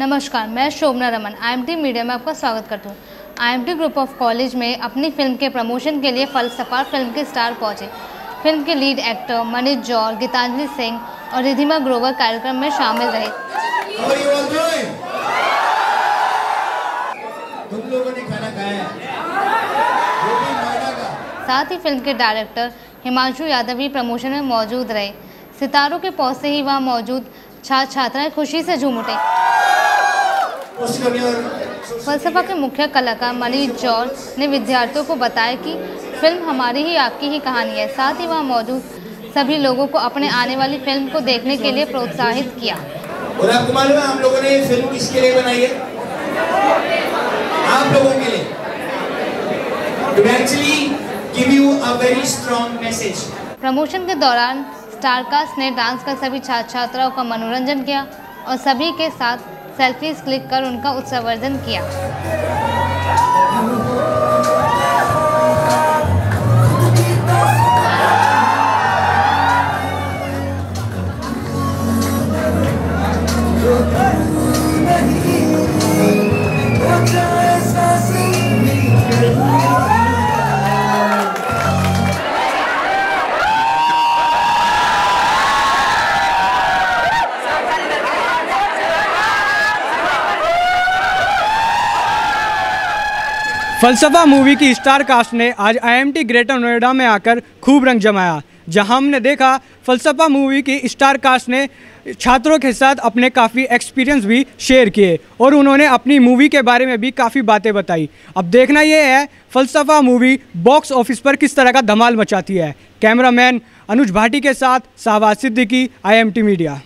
नमस्कार मैं शोभना Raman IMT media में आपका स्वागत करती हूँ। आईएमटी ग्रुप ऑफ़ कॉलेज में अपनी फ़िल्म के प्रमोशन के लिए फलसफा फ़िल्म के स्टार पहुँचे। फ़िल्म के लीड एक्टर मनीष जौर गीतांजलि सिंह और रिधिमा ग्रोवर कार्यक्रम में शामिल रहे? तुम लोगों ने खाना खाया साथ ही फ़िल्म के डायरेक्टर हिमांशु यादव भी प्रमोशन में मौजूद रहे। सितारों के पहुँचते ही वहाँ मौजूद छात्र छात्राएँ खुशी से झूम उठे। फलसफा के मुख्य कलाकार मनीष जौर ने विद्यार्थियों को बताया कि फ़िल्म हमारी ही आपकी ही कहानी है। साथ ही वहाँ मौजूद सभी लोगों को अपने आने वाली फ़िल्म को देखने के लिए प्रोत्साहित किया। और आपको मालूम है हम लोगों ने ये फ़िल्म किसके लिए बनाई है? आप लोगों के लिए। Actually give you a very strong message. Promotion के दौरान स्टारकास्ट ने डांस कर सभी छात्र छात्राओं का मनोरंजन किया और सभी के साथ सेल्फीज क्लिक कर उनका उत्सवर्धन किया फलसफा मूवी की स्टार कास्ट ने आज आईएमटी ग्रेटर नोएडा में आकर खूब रंग जमाया, जहाँ हमने देखा फलसफा मूवी की स्टार कास्ट ने छात्रों के साथ अपने काफ़ी एक्सपीरियंस भी शेयर किए और उन्होंने अपनी मूवी के बारे में भी काफ़ी बातें बताई। अब देखना यह है, फलसफा मूवी बॉक्स ऑफ़िस पर किस तरह का धमाल मचाती है। कैमरामैन अनुज भाटी के साथ शाहबाज सिद्दीकी आईएमटी मीडिया